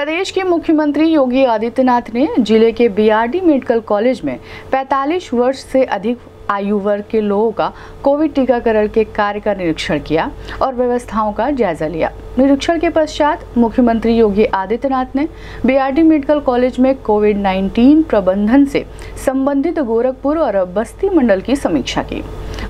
प्रदेश के मुख्यमंत्री योगी आदित्यनाथ ने ज़िले के बीआरडी मेडिकल कॉलेज में 45 वर्ष से अधिक आयु वर्ग के लोगों का कोविड टीकाकरण के कार्य का निरीक्षण किया और व्यवस्थाओं का जायजा लिया। निरीक्षण के पश्चात मुख्यमंत्री योगी आदित्यनाथ ने बीआरडी मेडिकल कॉलेज में कोविड 19 प्रबंधन से संबंधित गोरखपुर और बस्ती मंडल की समीक्षा की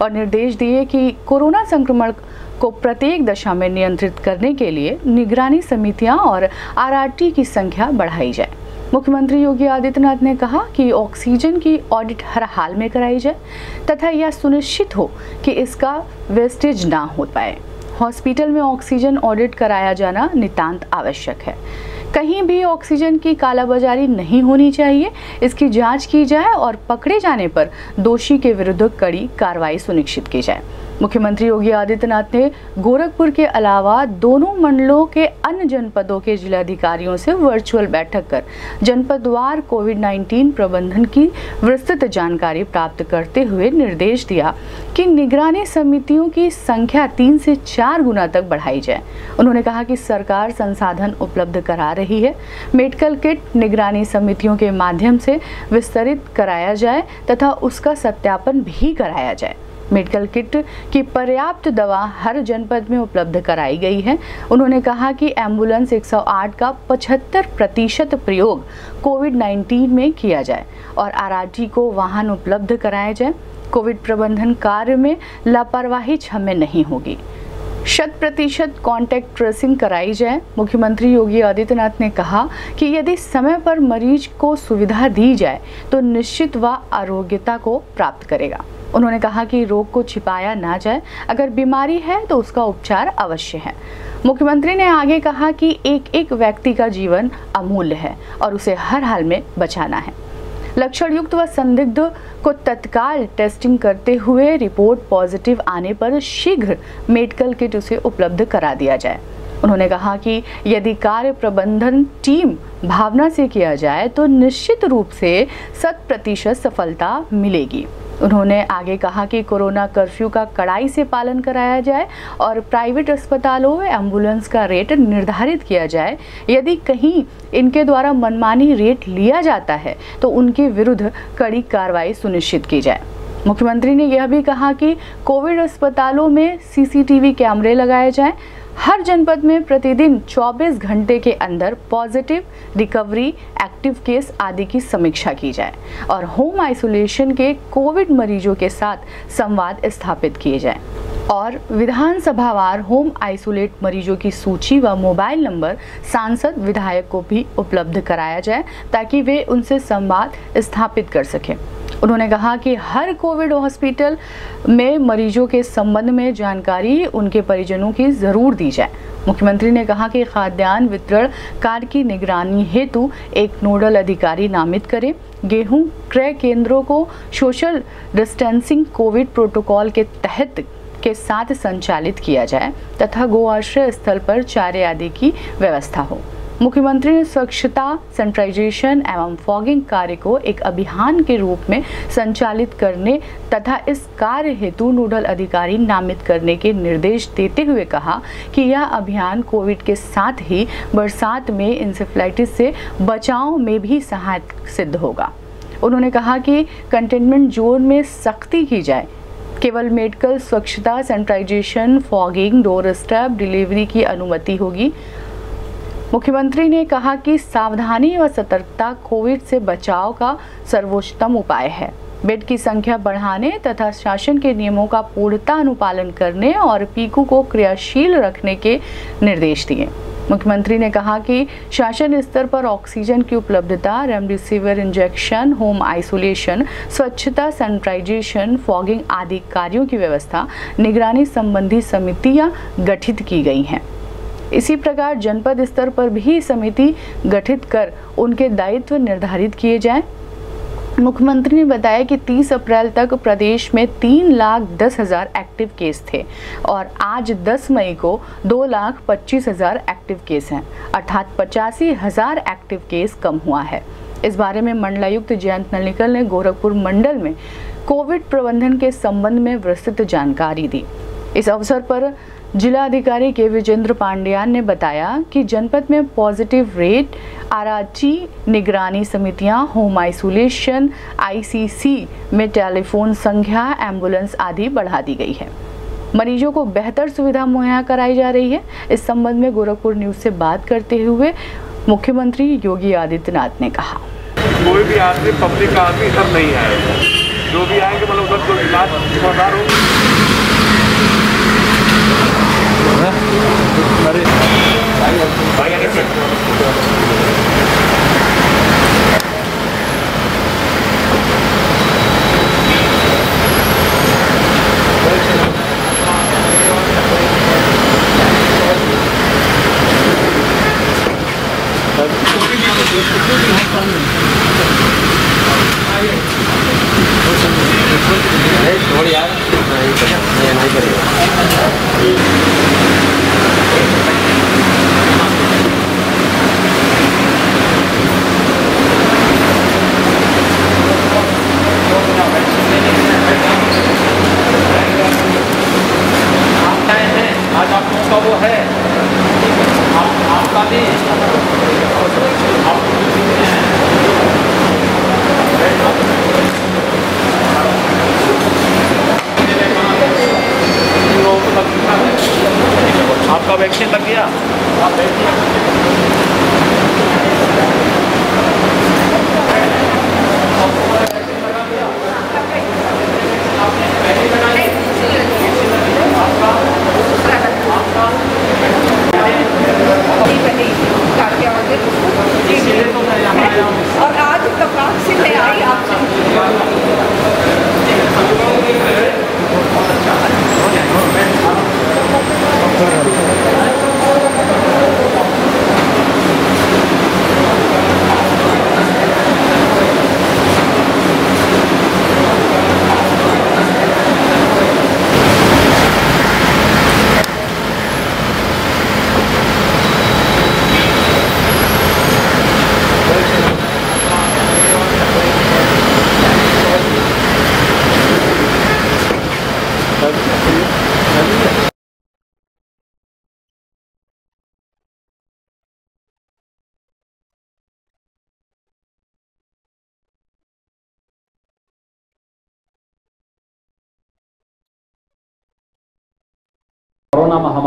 और निर्देश दिए कि कोरोना संक्रमण को प्रत्येक दशा में नियंत्रित करने के लिए निगरानी समितियाँ और आरआरटी की संख्या बढ़ाई जाए। मुख्यमंत्री योगी आदित्यनाथ ने कहा कि ऑक्सीजन की ऑडिट हर हाल में कराई जाए, तथा यह सुनिश्चित हो कि इसका वेस्टेज ना हो पाए। हॉस्पिटल में ऑक्सीजन ऑडिट कराया जाना नितांत आवश्यक है। कहीं भी ऑक्सीजन की कालाबाजारी नहीं होनी चाहिए, इसकी जाँच की जाए और पकड़े जाने पर दोषी के विरुद्ध कड़ी कार्रवाई सुनिश्चित की जाए। मुख्यमंत्री योगी आदित्यनाथ ने गोरखपुर के अलावा दोनों मंडलों के अन्य जनपदों के जिलाधिकारियों से वर्चुअल बैठक कर जनपदवार कोविड 19 प्रबंधन की विस्तृत जानकारी प्राप्त करते हुए निर्देश दिया कि निगरानी समितियों की संख्या तीन से चार गुना तक बढ़ाई जाए। उन्होंने कहा कि सरकार संसाधन उपलब्ध करा रही है। मेडिकल किट निगरानी समितियों के माध्यम से विस्तरित कराया जाए तथा उसका सत्यापन भी कराया जाए। मेडिकल किट की पर्याप्त दवा हर जनपद में उपलब्ध कराई गई है। उन्होंने कहा कि एंबुलेंस 108 का 75 प्रतिशत प्रयोग कोविड 19 में किया जाए और आरआरटी को वाहन उपलब्ध कराया जाए। कोविड प्रबंधन कार्य में लापरवाही क्षम्य नहीं होगी। शत प्रतिशत कॉन्टैक्ट ट्रेसिंग कराई जाए। मुख्यमंत्री योगी आदित्यनाथ ने कहा कि यदि समय पर मरीज़ को सुविधा दी जाए तो निश्चित वह आरोग्यता को प्राप्त करेगा। उन्होंने कहा कि रोग को छिपाया ना जाए। अगर बीमारी है तो उसका उपचार अवश्य है। मुख्यमंत्री ने आगे कहा कि एक एक व्यक्ति का जीवन अमूल्य है और उसे हर हाल में बचाना है। लक्षण युक्त व संदिग्ध को तत्काल टेस्टिंग करते हुए रिपोर्ट पॉजिटिव आने पर शीघ्र मेडिकल किट उसे उपलब्ध करा दिया जाए। उन्होंने कहा कि यदि कार्य प्रबंधन टीम भावना से किया जाए तो निश्चित रूप से शत प्रतिशत सफलता मिलेगी। उन्होंने आगे कहा कि कोरोना कर्फ्यू का कड़ाई से पालन कराया जाए और प्राइवेट अस्पतालों में एंबुलेंस का रेट निर्धारित किया जाए। यदि कहीं इनके द्वारा मनमानी रेट लिया जाता है तो उनके विरुद्ध कड़ी कार्रवाई सुनिश्चित की जाए। मुख्यमंत्री ने यह भी कहा कि कोविड अस्पतालों में सीसीटीवी कैमरे लगाए जाएँ हर जनपद में प्रतिदिन 24 घंटे के अंदर पॉजिटिव, रिकवरी, एक्टिव केस आदि की समीक्षा की जाए और होम आइसोलेशन के कोविड मरीजों के साथ संवाद स्थापित किए जाए। और विधानसभावार होम आइसोलेट मरीजों की सूची व मोबाइल नंबर सांसद विधायक को भी उपलब्ध कराया जाए ताकि वे उनसे संवाद स्थापित कर सकें। उन्होंने कहा कि हर कोविड हॉस्पिटल में मरीजों के संबंध में जानकारी उनके परिजनों की ज़रूर दी जाए। मुख्यमंत्री ने कहा कि खाद्यान्न वितरण कार्य की निगरानी हेतु एक नोडल अधिकारी नामित करें। गेहूँ क्रय केंद्रों को सोशल डिस्टेंसिंग कोविड प्रोटोकॉल के तहत के साथ संचालित किया जाए तथा गो आश्रय स्थल पर चारे आदि की व्यवस्था हो। मुख्यमंत्री ने स्वच्छता, सैनिटाइजेशन एवं फॉगिंग कार्य को एक अभियान के रूप में संचालित करने तथा इस कार्य हेतु नोडल अधिकारी नामित करने के निर्देश देते हुए कहा कि यह अभियान कोविड के साथ ही बरसात में इंसेफ्लाइटिस से बचाव में भी सहायक सिद्ध होगा। उन्होंने कहा कि कंटेनमेंट जोन में सख्ती की जाए। केवल मेडिकल स्वच्छता, sanitization, fogging, door step delivery की अनुमति होगी। मुख्यमंत्री ने कहा कि सावधानी व सतर्कता कोविड से बचाव का सर्वोत्तम उपाय है। बेड की संख्या बढ़ाने तथा शासन के नियमों का पूर्णता अनुपालन करने और पीकू को क्रियाशील रखने के निर्देश दिए। मुख्यमंत्री ने कहा कि शासन स्तर पर ऑक्सीजन की उपलब्धता, रेमडेसिविर इंजेक्शन, होम आइसोलेशन, स्वच्छता, सैनिटाइजेशन, फॉगिंग आदि कार्यों की व्यवस्था, निगरानी संबंधी समितियाँ गठित की गई हैं। इसी प्रकार जनपद स्तर पर भी समिति गठित कर उनके दायित्व निर्धारित किए जाएँ। मुख्यमंत्री ने बताया कि 30 अप्रैल तक प्रदेश में तीन लाख दस हज़ार एक्टिव केस थे और आज 10 मई को दो लाख पच्चीस हज़ार एक्टिव केस हैं। अर्थात पचासी हज़ार एक्टिव केस कम हुआ है। इस बारे में मंडलायुक्त जयंत नलिकल ने गोरखपुर मंडल में कोविड प्रबंधन के संबंध में विस्तृत जानकारी दी। इस अवसर पर जिला अधिकारी के विजेंद्र पांड्यान ने बताया कि जनपद में पॉजिटिव रेट आराची निगरानी समितियाँ, होम आइसोलेशन, आईसीसी में टेलीफोन संख्या, एंबुलेंस आदि बढ़ा दी गई है। मरीजों को बेहतर सुविधा मुहैया कराई जा रही है। इस संबंध में गोरखपुर न्यूज़ से बात करते हुए मुख्यमंत्री योगी आदित्यनाथ ने कहा। कोई भी आदमी, पब्लिक आदमी इधर नहीं आएगा। जो भी आएँगे मतलब उधर जो इलाज होंगे। Yeah.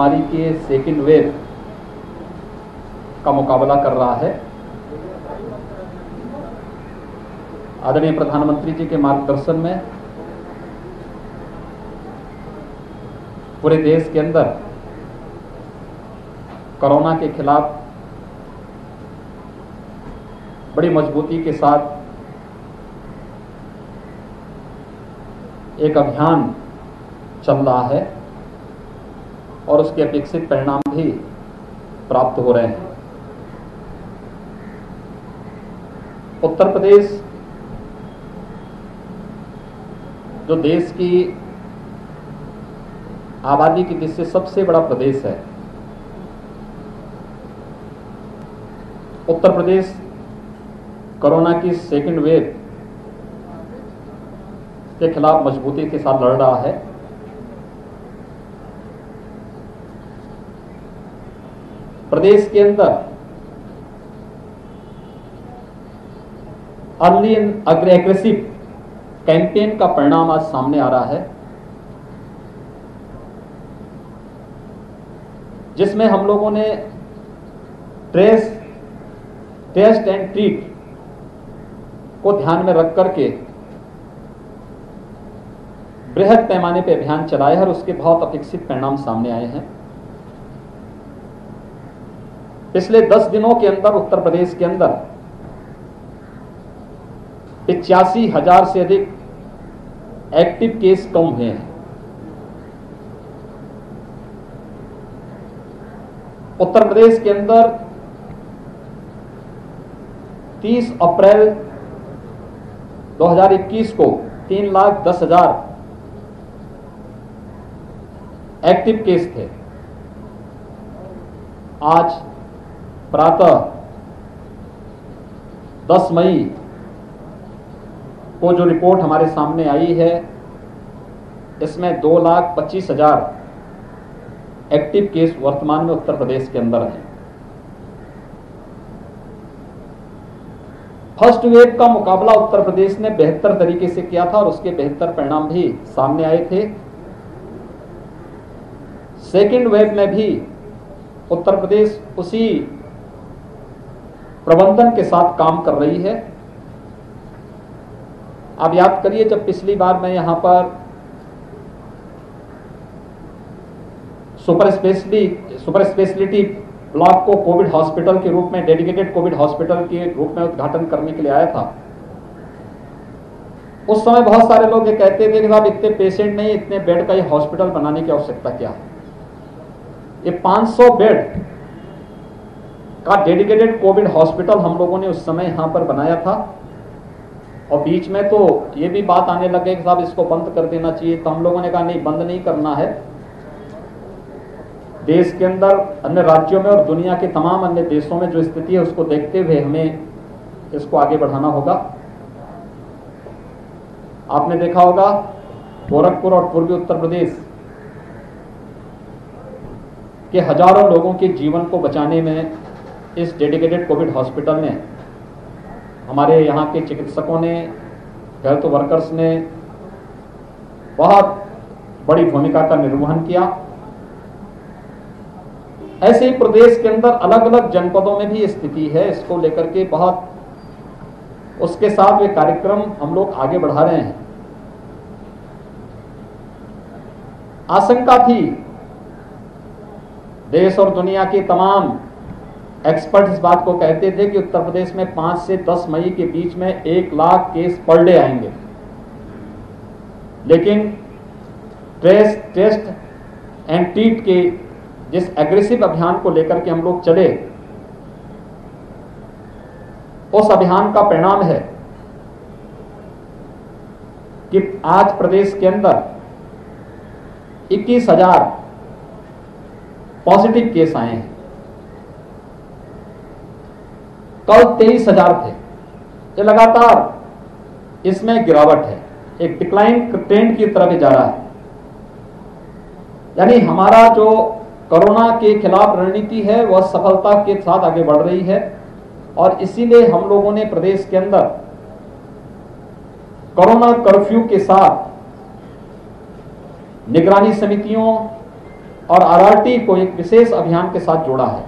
महामारी के सेकेंड वेव का मुकाबला कर रहा है। आदरणीय प्रधानमंत्री जी के मार्गदर्शन में पूरे देश के अंदर कोरोना के खिलाफ बड़ी मजबूती के साथ एक अभियान चल रहा है। और उसके अपेक्षित परिणाम भी प्राप्त हो रहे हैं। उत्तर प्रदेश जो देश की आबादी की दृष्टि सबसे बड़ा प्रदेश है, उत्तर प्रदेश कोरोना की सेकेंड वेव के खिलाफ मजबूती के साथ लड़ रहा है। प्रदेश के अंदर, अर्ली एंड एग्रेसिव कैंपेन का परिणाम आज सामने आ रहा है। जिसमें हम लोगों ने ट्रेस टेस्ट एंड ट्रीट को ध्यान में रख करके बृहद पैमाने पर अभियान चलाया है और उसके बहुत अपेक्षित परिणाम सामने आए हैं। पिछले 10 दिनों के अंदर, उत्तर प्रदेश के अंदर पिचासी हज़ार से अधिक एक्टिव केस कम हुए हैं। उत्तर प्रदेश के अंदर 30 अप्रैल 2021 को तीन लाख दस हज़ार एक्टिव केस थे। आज प्रातः 10 मई को जो रिपोर्ट हमारे सामने आई है, इसमें दो लाख पच्चीस हज़ार एक्टिव केस वर्तमान में उत्तर प्रदेश के अंदर हैं। फ़र्स्ट वेव का मुकाबला उत्तर प्रदेश ने बेहतर तरीके से किया था और उसके बेहतर परिणाम भी सामने आए थे। सेकेंड वेव में भी उत्तर प्रदेश उसी प्रबंधन के साथ काम कर रही है। आप याद करिए, जब पिछली बार मैं यहाँ पर super speciality super speciality block को कोविड हॉस्पिटल के रूप में, डेडिकेटेड कोविड हॉस्पिटल के रूप में उद्घाटन करने के लिए आया था। उस समय बहुत सारे लोग ये कहते थे कि साहब, इतने पेशेंट नहीं, इतने बेड का ये हॉस्पिटल बनाने की आवश्यकता क्या? है ये 500 बेड का डेडिकेटेड कोविड हॉस्पिटल हम लोगों ने उस समय यहाँ पर बनाया था। और बीच में तो ये भी बात आने लगे कि साहब इसको बंद कर देना चाहिए। तो हम लोगों ने कहा, नहीं, बंद नहीं करना है। देश के अंदर अन्य राज्यों में और दुनिया के तमाम अन्य देशों में जो स्थिति है, उसको देखते हुए हमें इसको आगे बढ़ाना होगा। आपने देखा होगा, गोरखपुर और पूर्वी उत्तर प्रदेश के हज़ारों लोगों के जीवन को बचाने में इस डेडिकेटेड कोविड हॉस्पिटल ने हमारे यहाँ के चिकित्सकों ने, हेल्थ वर्कर्स ने बहुत बड़ी भूमिका का निर्वहन किया। ऐसे ही प्रदेश के अंदर अलग अलग जनपदों में भी स्थिति है। इसको लेकर के बहुत उसके साथ वे कार्यक्रम हम लोग आगे बढ़ा रहे हैं। आशंका थी, देश और दुनिया के तमाम एक्सपर्ट इस बात को कहते थे कि उत्तर प्रदेश में पाँच से दस मई के बीच में एक लाख केस पर डे आएँगे। लेकिन ट्रेस, टेस्ट एंड ट्रीट के जिस एग्रेसिव अभियान को लेकर के हम लोग चले, उस अभियान का परिणाम है कि आज प्रदेश के अंदर इक्कीस हज़ार पॉजिटिव केस आए हैं। कल तेईस हज़ार थे। ये लगातार इसमें गिरावट है। एक डिक्लाइन ट्रेंड की तरफ़ जा रहा है। यानी हमारा जो कोरोना के खिलाफ रणनीति है, वह सफलता के साथ आगे बढ़ रही है और इसीलिए हम लोगों ने प्रदेश के अंदर कोरोना कर्फ्यू के साथ निगरानी समितियों और आरआरटी को एक विशेष अभियान के साथ जोड़ा है।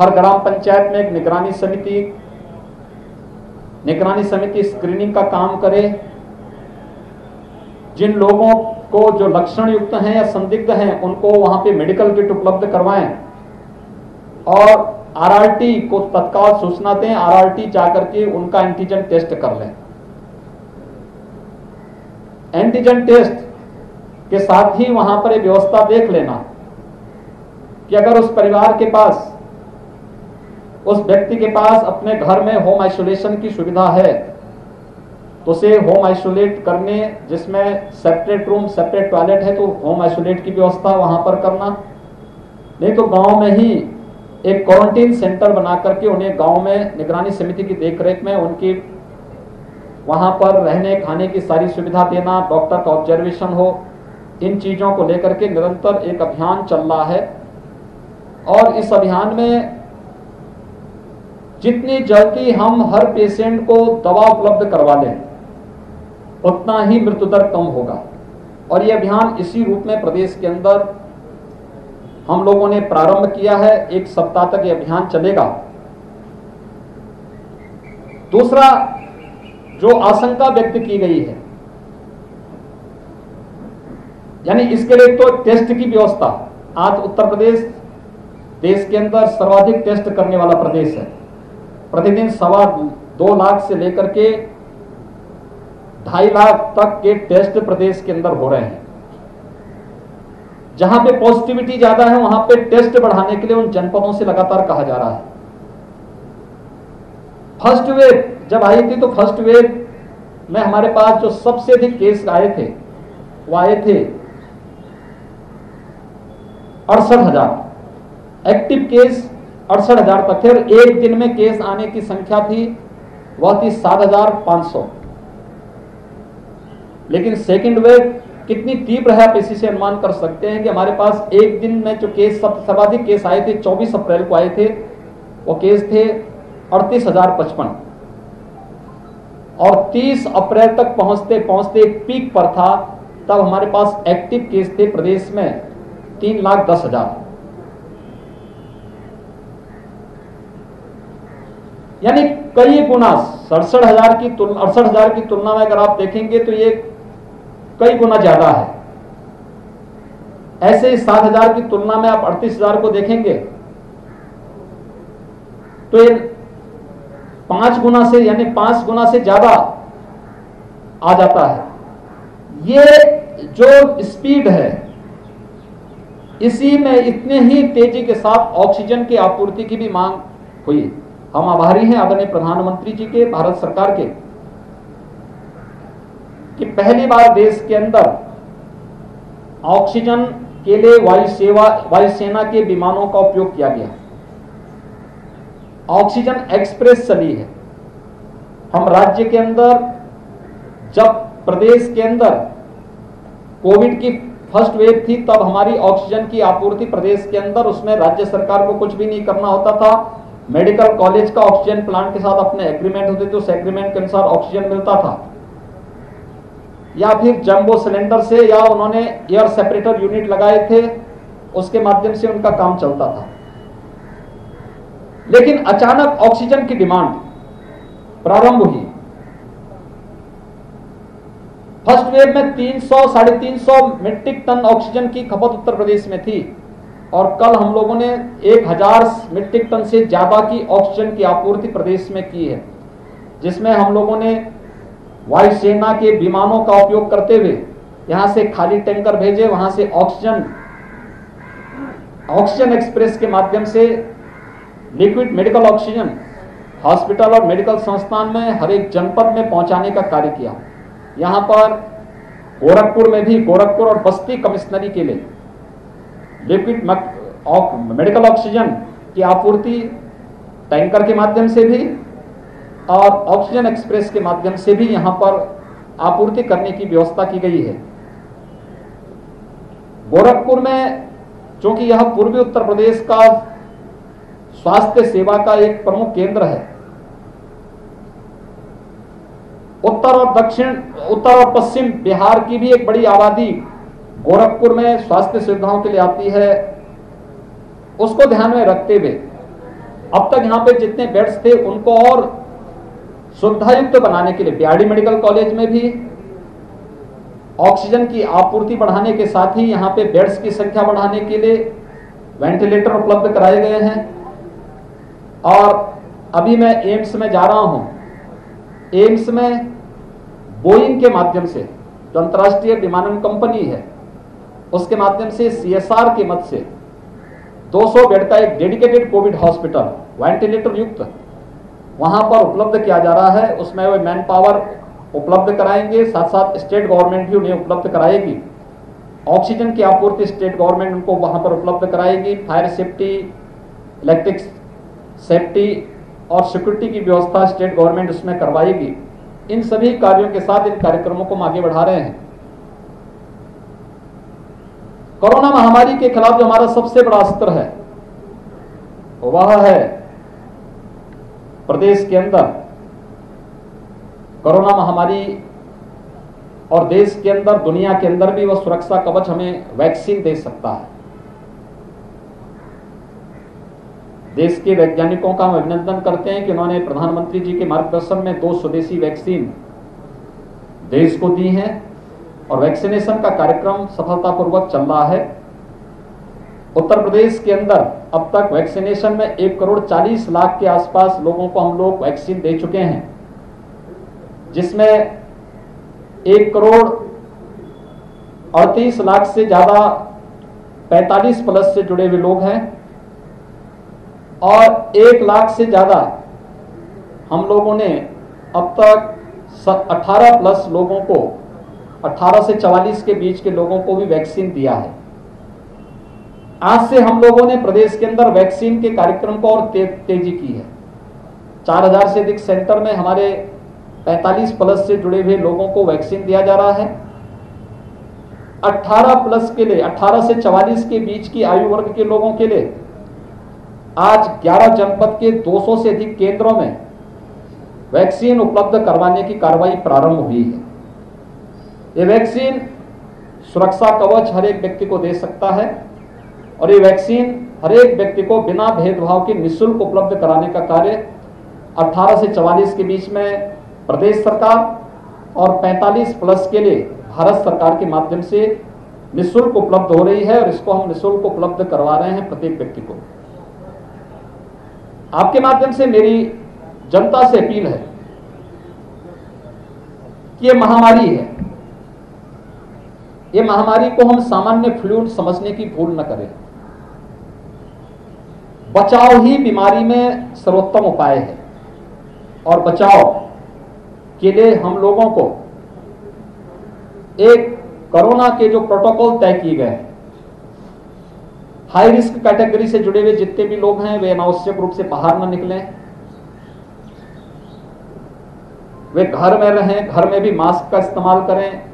हर ग्राम पंचायत में एक निगरानी समिति निगरानी समिति स्क्रीनिंग का काम करे। जिन लोगों को जो लक्षण युक्त हैं या संदिग्ध हैं, उनको वहाँ पे मेडिकल किट उपलब्ध करवाएँ। और आरआरटी को तत्काल सूचना दें आरआरटी जाकर के उनका एंटीजन टेस्ट कर लें। एंटीजन टेस्ट के साथ ही वहाँ पर व्यवस्था देख लेना कि अगर उस परिवार के पास उस व्यक्ति के पास अपने घर में होम आइसोलेशन की सुविधा है। तो उसे होम आइसोलेट करने, जिसमें सेपरेट रूम सेपरेट टॉयलेट है तो होम आइसोलेट की व्यवस्था वहाँ पर करना। नहीं तो गाँव में ही एक क्वारंटीन सेंटर बना करके उन्हें गाँव में निगरानी समिति की देखरेख में उनकी वहाँ पर रहने, खाने की सारी सुविधा देना डॉक्टर का ऑब्जर्वेशन हो, इन चीज़ों को लेकर के निरंतर एक अभियान चल रहा है। और इस अभियान में जितनी जल्दी हम हर पेशेंट को दवा उपलब्ध करवा लें उतना ही मृत्यु दर कम होगा। और यह अभियान इसी रूप में प्रदेश के अंदर हम लोगों ने प्रारंभ किया है। एक सप्ताह तक यह अभियान चलेगा। दूसरा जो आशंका व्यक्त की गई है, यानी इसके लिए तो टेस्ट की व्यवस्था, आज उत्तर प्रदेश देश के अंदर सर्वाधिक टेस्ट करने वाला प्रदेश है। प्रतिदिन सवा दो लाख से लेकर के ढाई लाख तक के टेस्ट प्रदेश के अंदर हो रहे हैं। जहाँ पे पॉजिटिविटी ज़्यादा है, वहाँ पे टेस्ट बढ़ाने के लिए उन जनपदों से लगातार कहा जा रहा है। फ़र्स्ट वेव जब आई थी तो फ़र्स्ट वेव में हमारे पास जो सबसे अधिक केस आए थे, वो आए थे अड़सठ हज़ार। एक्टिव केस अड़सठ हज़ार तक। और एक दिन में केस आने की संख्या थी, वह थी सात हज़ार पाँच सौ। लेकिन सेकेंड वेव कितनी तीव्र है आप इसी से अनुमान कर सकते हैं कि हमारे पास एक दिन में जो केस, सब, सर्वाधिक केस आए थे 24 अप्रैल को आए थे, वो केस थे अड़तीस हज़ार पचपन। और 30 अप्रैल तक पहुँचते पहुँचते एक पीक पर था, तब हमारे पास एक्टिव केस थे प्रदेश में तीन लाख दस हज़ार। यानी कई गुना सड़सठ हज़ार की अड़सठ हज़ार की तुलना में अगर आप देखेंगे तो ये कई गुना ज़्यादा है। ऐसे ही सात हज़ार की तुलना में आप अड़तीस हज़ार को देखेंगे तो ये पाँच गुना से, यानी पाँच गुना से ज़्यादा आ जाता है। ये जो स्पीड है, इसी में इतने ही तेज़ी के साथ ऑक्सीजन की आपूर्ति की भी मांग हुई। हम आभारी हैं आदरणीय प्रधानमंत्री जी के, भारत सरकार के, कि पहली बार देश के अंदर ऑक्सीजन के लिए वायु सेवा वायुसेना के विमानों का उपयोग किया गया। ऑक्सीजन एक्सप्रेस चली है। हम राज्य के अंदर, जब प्रदेश के अंदर कोविड की फ़र्स्ट वेव थी, तब हमारी ऑक्सीजन की आपूर्ति प्रदेश के अंदर, उसमें राज्य सरकार को कुछ भी नहीं करना होता था। मेडिकल कॉलेज का ऑक्सीजन प्लांट के साथ अपने एग्रीमेंट होते थे उस एग्रीमेंट के अनुसार ऑक्सीजन मिलता था। या फिर जंबो सिलेंडर से या उन्होंने एयर सेपरेटर यूनिट लगाए थे, उसके माध्यम से उनका काम चलता था। लेकिन अचानक ऑक्सीजन की डिमांड प्रारंभ हुई। फ़र्स्ट वेव में 300 साढ़े तीन सौ मीट्रिक टन ऑक्सीजन की खपत उत्तर प्रदेश में थी। और कल हम लोगों ने एक हज़ार मीट्रिक टन से ज़्यादा की ऑक्सीजन की आपूर्ति प्रदेश में की है, जिसमें हम लोगों ने वायुसेना के विमानों का उपयोग करते हुए यहाँ से खाली टैंकर भेजे, वहाँ से ऑक्सीजन ऑक्सीजन एक्सप्रेस के माध्यम से लिक्विड मेडिकल ऑक्सीजन हॉस्पिटल और मेडिकल संस्थान में हर एक जनपद में पहुँचाने का कार्य किया। यहाँ पर गोरखपुर में भी गोरखपुर और बस्ती कमिश्नरी के लिए लिक्विड मेडिकल ऑक्सीजन की आपूर्ति टैंकर के माध्यम से भी और ऑक्सीजन एक्सप्रेस के माध्यम से भी यहाँ पर आपूर्ति करने की व्यवस्था की गई है। गोरखपुर में चूँकि यह पूर्वी उत्तर प्रदेश का स्वास्थ्य सेवा का एक प्रमुख केंद्र है, उत्तर और दक्षिण, उत्तर और पश्चिम बिहार की भी एक बड़ी आबादी गोरखपुर में स्वास्थ्य सुविधाओं के लिए आती है, उसको ध्यान में रखते हुए, अब तक यहाँ पे जितने बेड्स थे, उनको और सुविधायुक्त बनाने के लिए बिहारी मेडिकल कॉलेज में भी, ऑक्सीजन की आपूर्ति बढ़ाने के साथ ही यहाँ पे बेड्स की संख्या बढ़ाने के लिए वेंटिलेटर उपलब्ध कराए गए हैं। और अभी मैं एम्स में जा रहा हूँ। एम्स में बोइंग के माध्यम से जो अंतर्राष्ट्रीय विमानन कंपनी है उसके माध्यम से सीएसआर के मत से 200 बेड का एक डेडिकेटेड कोविड हॉस्पिटल वेंटिलेटर युक्त, वहाँ पर उपलब्ध किया जा रहा है। उसमें वे मैन पावर उपलब्ध कराएँगे साथ साथ स्टेट गवर्नमेंट भी उन्हें उपलब्ध कराएगी। ऑक्सीजन की आपूर्ति स्टेट गवर्नमेंट उनको वहाँ पर उपलब्ध कराएगी। फायर सेफ्टी इलेक्ट्रिक सेफ्टी और सिक्योरिटी की व्यवस्था स्टेट गवर्नमेंट उसमें करवाएगी। इन सभी कार्यों के साथ इन कार्यक्रमों को हम आगे बढ़ा रहे हैं। कोरोना महामारी के खिलाफ जो हमारा सबसे बड़ा अस्त्र है वह है प्रदेश के अंदर कोरोना महामारी और देश के अंदर, दुनिया के अंदर भी वह सुरक्षा कवच हमें वैक्सीन दे सकता है। देश के वैज्ञानिकों का हम अभिनंदन करते हैं कि उन्होंने प्रधानमंत्री जी के मार्गदर्शन में दो स्वदेशी वैक्सीन देश को दी हैं। और वैक्सीनेशन का कार्यक्रम सफलतापूर्वक चल रहा है। उत्तर प्रदेश के अंदर अब तक वैक्सीनेशन में एक करोड़ चालीस लाख के आसपास लोगों को हम लोग वैक्सीन दे चुके हैं, जिसमें एक करोड़ अड़तीस लाख से ज़्यादा 45 प्लस से जुड़े हुए लोग हैं। और एक लाख से ज़्यादा हम लोगों ने अब तक 18 प्लस लोगों को 18 से 44 के बीच के लोगों को भी वैक्सीन दिया है। आज से हम लोगों ने प्रदेश के अंदर वैक्सीन के कार्यक्रम को और ते, तेज़ी की है। 4000 से अधिक सेंटर में हमारे 45 प्लस से जुड़े हुए लोगों को वैक्सीन दिया जा रहा है। 18 प्लस के लिए 18 से 44 के बीच की आयु वर्ग के लोगों के लिए आज 11 जनपद के 200 से अधिक केंद्रों में वैक्सीन उपलब्ध करवाने की कार्रवाई प्रारंभ हुई है। ये वैक्सीन सुरक्षा कवच हर एक व्यक्ति को दे सकता है और ये वैक्सीन हर एक व्यक्ति को बिना भेदभाव के निःशुल्क उपलब्ध कराने का कार्य 18 से 44 के बीच में प्रदेश सरकार और 45 प्लस के लिए भारत सरकार के माध्यम से निःशुल्क उपलब्ध हो रही है और इसको हम निःशुल्क उपलब्ध करवा रहे हैं प्रत्येक व्यक्ति को। आपके माध्यम से मेरी जनता से अपील है कि ये महामारी है। ये महामारी को हम सामान्य फ्लू समझने की भूल न करें। बचाव ही बीमारी में सर्वोत्तम उपाय है। और बचाव के लिए हम लोगों को एक कोरोना के जो प्रोटोकॉल तय किए गए हैं। हाई रिस्क कैटेगरी से जुड़े हुए जितने भी लोग हैं, वे अनावश्यक रूप से बाहर न निकलें। वे घर में रहें, घर में भी मास्क का इस्तेमाल करें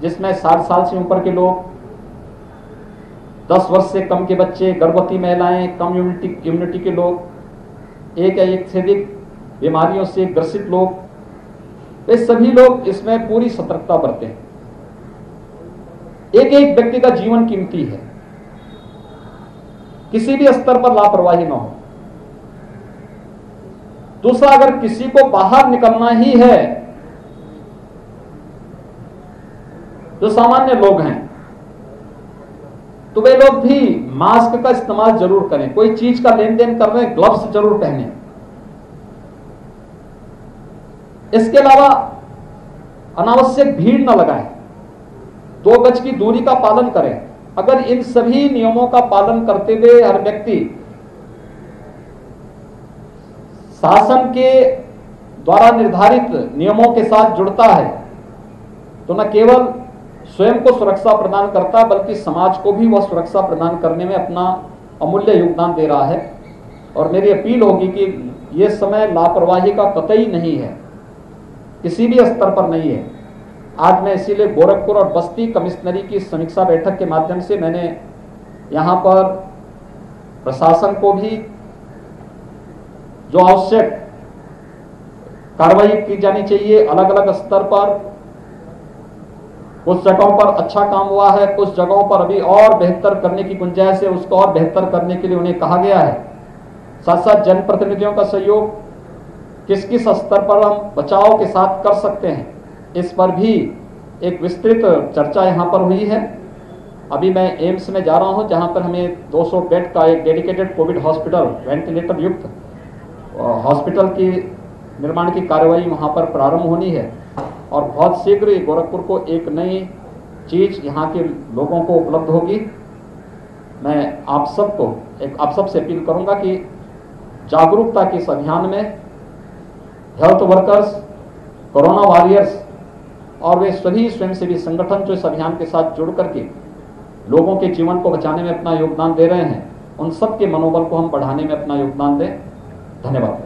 जिसमें साठ साल से ऊपर के लोग, दस वर्ष से कम के बच्चे, गर्भवती महिलाएँ, कम इम्यूनिटी इम्यूनिटी के लोग, एक या एक से अधिक बीमारियों से ग्रसित लोग वे सभी लोग इसमें पूरी सतर्कता बरतें। एक एक व्यक्ति का जीवन कीमती है। किसी भी स्तर पर लापरवाही ना हो। दूसरा, अगर किसी को बाहर निकलना ही है जो सामान्य लोग हैं तो वे लोग भी मास्क का इस्तेमाल ज़रूर करें। कोई चीज़ का लेन देन कर रहे हैं ग्लव्स ज़रूर पहने। इसके अलावा अनावश्यक भीड़ न लगाए। दो गज की दूरी का पालन करें। अगर इन सभी नियमों का पालन करते हुए हर व्यक्ति शासन के द्वारा निर्धारित नियमों के साथ जुड़ता है तो न केवल स्वयं को सुरक्षा प्रदान करता है, बल्कि समाज को भी वह सुरक्षा प्रदान करने में अपना अमूल्य योगदान दे रहा है। और मेरी अपील होगी कि यह समय लापरवाही का कतई नहीं है, किसी भी स्तर पर नहीं है। आज मैं इसीलिए गोरखपुर और बस्ती कमिश्नरी की समीक्षा बैठक के माध्यम से मैंने यहाँ पर प्रशासन को भी जो आवश्यक कार्रवाई की जानी चाहिए अलग अलग स्तर पर कुछ जगहों पर अच्छा काम हुआ है, कुछ जगहों पर अभी और बेहतर करने की गुंजाइश है, उसको और बेहतर करने के लिए उन्हें कहा गया है। साथ साथ जनप्रतिनिधियों का सहयोग किस किस स्तर पर हम बचाव के साथ कर सकते हैं, इस पर भी एक विस्तृत चर्चा यहाँ पर हुई है। अभी मैं एम्स में जा रहा हूँ, जहाँ पर हमें 200 बेड का एक डेडिकेटेड कोविड हॉस्पिटल, वेंटिलेटर युक्त हॉस्पिटल की निर्माण की कार्यवाही वहाँ पर प्रारंभ होनी है। और बहुत शीघ्र ही गोरखपुर को एक नई चीज़ यहाँ के लोगों को उपलब्ध होगी। मैं आप सबको एक, आप सबसे अपील करूँगा कि जागरूकता के इस अभियान में हेल्थ वर्कर्स कोरोना वॉरियर्स और वे सभी स्वयंसेवी संगठन जो इस अभियान के साथ जुड़ करके लोगों के जीवन को बचाने में अपना योगदान दे रहे हैं, उन सब के मनोबल को हम बढ़ाने में अपना योगदान दें। धन्यवाद।